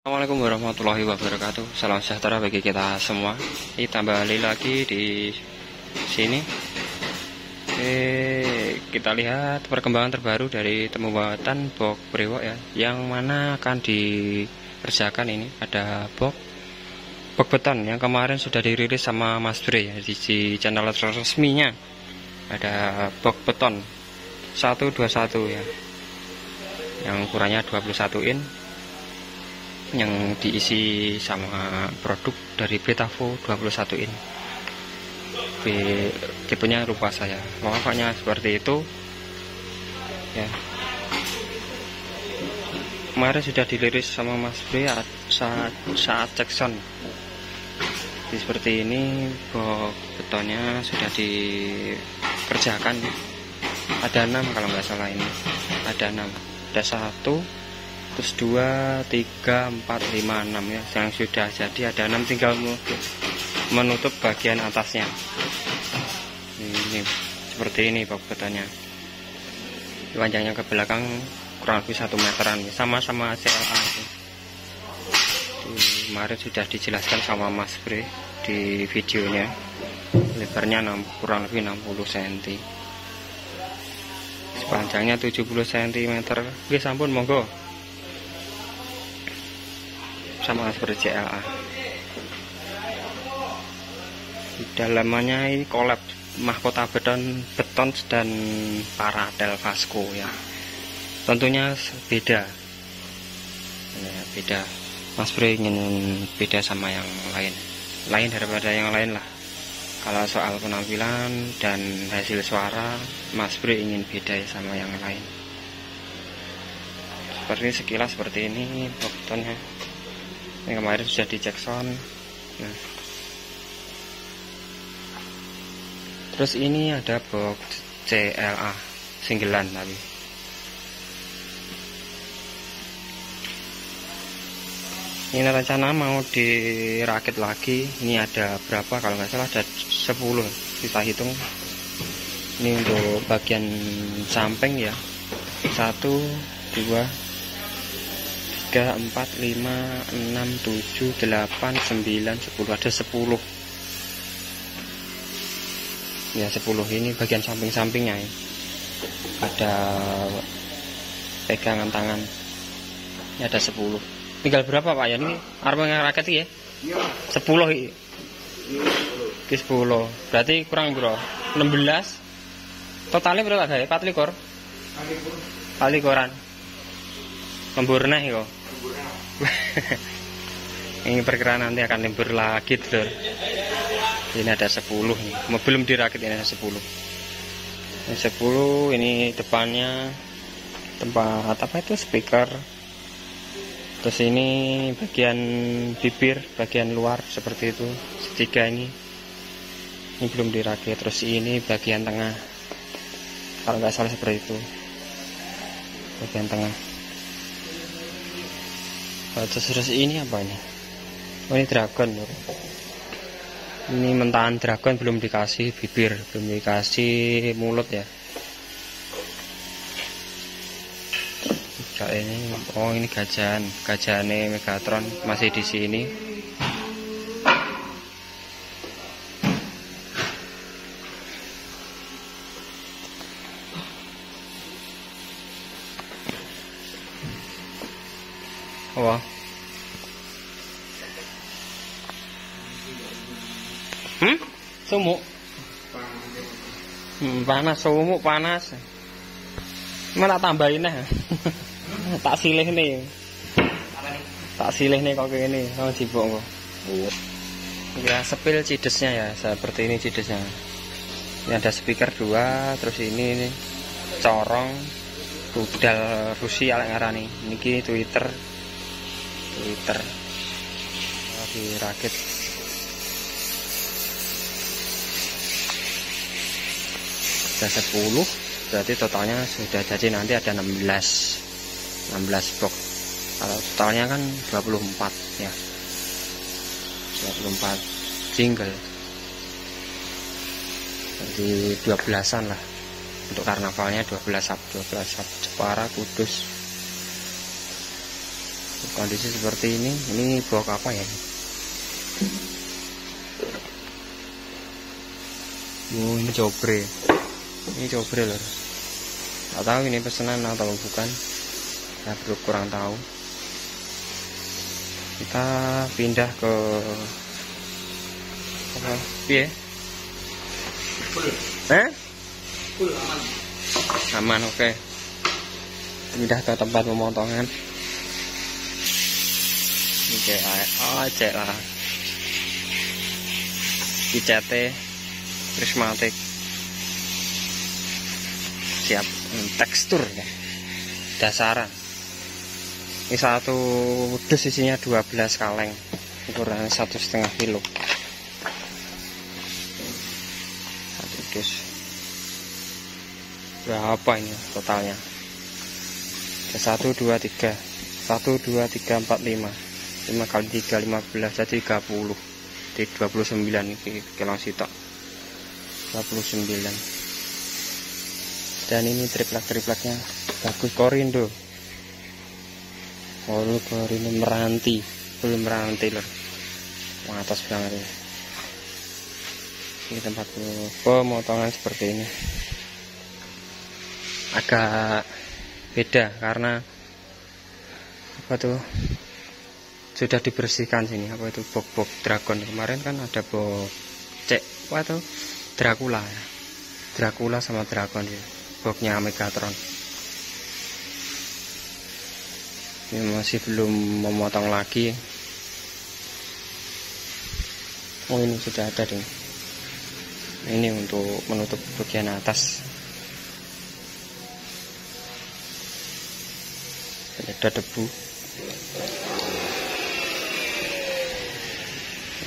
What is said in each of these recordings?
Assalamualaikum warahmatullahi wabarakatuh. Salam sejahtera bagi kita semua. Kita kembali lagi di sini. Oke, kita lihat perkembangan terbaru dari pembuatan box brewok ya. Yang mana akan dikerjakan ini ada box box beton yang kemarin sudah dirilis sama Mas Bre ya di, di channel resminya. Ada box beton 121 ya. Yang ukurannya 21 in yang diisi sama produk dari Betavo 21 in B, tipenya lupa saya. Pokoknya seperti itu. Ya. Kemarin sudah diliris sama Mas B saat, saat cek sound seperti ini box betonnya sudah dikerjakan. Ada enam kalau nggak salah ini. Ada enam. Ada satu terus 2 3 4 5 6 ya. Yang sudah jadi ada 6 tinggal menutup bagian atasnya. Ini seperti ini pokoknya panjangnya ke belakang kurang lebih satu meteran. Sama-sama CLA kemarin sudah dijelaskan sama Mas Bre di videonya. Lebarnya 6, kurang lebih 60 cm sepanjangnya 70 cm oke sampun monggo sama seperti di dalamnya ini kolab mahkota beton beton dan paratel Vasco ya. Tentunya beda. Ya, beda. Mas Bre ingin beda sama yang lain? Lain daripada yang lain lah. Kalau soal penampilan dan hasil suara Mas Bre ingin beda sama yang lain. Seperti sekilas seperti ini betonnya ini kemarin sudah dicek sound nah. terus ini ada box CLA singgelan tapi. Ini rencana mau dirakit lagi. Ini ada berapa? Kalau nggak salah ada 10 kita hitung. Ini untuk bagian samping ya. Satu dua 3, 4, 5, 6, 7, 8, 9, 10 ada 10 ya 10 ini bagian samping-sampingnya ya. ada pegangan tangan. Ini ada 10 tinggal berapa pak? Ya ini armanya raket ya? 10 ini 10 berarti kurang bro 16 totalnya berapa guys 4 likor 4 likoran. Lembur nih kok ini perkiraan nanti akan libur lagi tuh ini ada 10 nih. Belum dirakit ini ada 10 ini 10 ini depannya tempat apa itu? Speaker. Terus ini bagian bibir bagian luar seperti itu. Setiga ini. Ini belum dirakit. Terus ini bagian tengah. Kalau nggak salah seperti itu. Bagian tengah terus ini apa oh ini dragon ini mentahan dragon belum dikasih bibir belum dikasih mulut ya. Kayak ini oh ini gajahan gajahannya Megatron masih di sini Wah. Hmm? Sumuk. Hmm, panas sumuk panas. Mana tambahin nih. tak silih nih. Tak silih nih kok ini. Oh jibok kok. Ya sepil cidesnya ya seperti ini cidesnya. Ini ada speaker dua, terus ini, ini corong budal Rusia ngarani. Niki Twitter liter dirakit sudah 10 berarti totalnya sudah jadi nanti ada 16 16 box. Kalau totalnya kan 24 ya. 24 single jadi 12an lah. Untuk karnavalnya 12 Sab 12 Sab Jepara Kudus kondisi seperti ini ini blok apa ya? Oh ini cobre. Ini cobre loh nggak tahu ini pesanan atau bukan. Saya belum kurang tahu. Kita pindah ke apa? Ya eh? Aman. Aman oke. Okay. pindah ke tempat pemotongan cek lah. Dicete prismatik. Siap. Hmm, tekstur ya. Dasaran. Ini satu dus isinya 12 kaleng. Ukuran satu setengah kilo. Satu dus. Berapa ini totalnya? Satu dua tiga. Satu dua tiga empat lima lima kali tiga lima belas jadi tiga puluh. Di dua puluh sembilan ini kilang sitok. dua puluh sembilan. Dan ini triplek-tripleknya bagus. Korindo. Oh korindo meranti. Belum meranti loh atas banget ya ini tempat pemotongan seperti ini. Agak beda karena apa tuh sudah dibersihkan sini apa itu bok-bok dragon. Kemarin kan ada bok cek apa tuh Dracula ya. Dracula sama dragon ya boxnya Megatron. Ini masih belum memotong lagi. Oh ini sudah ada deh ini untuk menutup bagian atas. Ada debu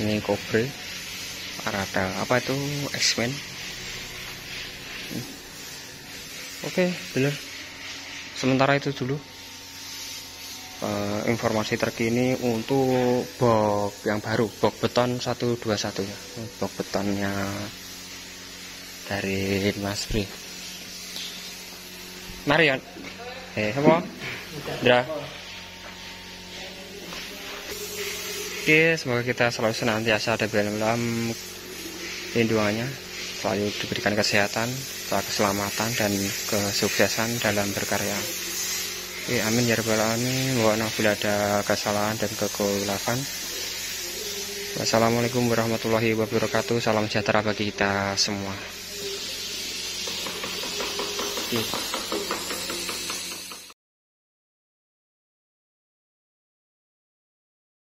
ini kobre rada apa itu X-Men Oke, bener. Sementara itu dulu uh, informasi terkini untuk box yang baru, box beton 121 ya. Box betonnya dari Mas Pri. Marion. Eh, apa? Dra. Oke, semoga kita selalu senantiasa ada dalam lindungannya, selalu diberikan kesehatan, keselamatan dan kesuksesan dalam berkarya. Oke, amin ya rabbal alamin. Maaf bila ada kesalahan dan kekurangan. Wassalamualaikum warahmatullahi wabarakatuh. Salam sejahtera bagi kita semua. Oke.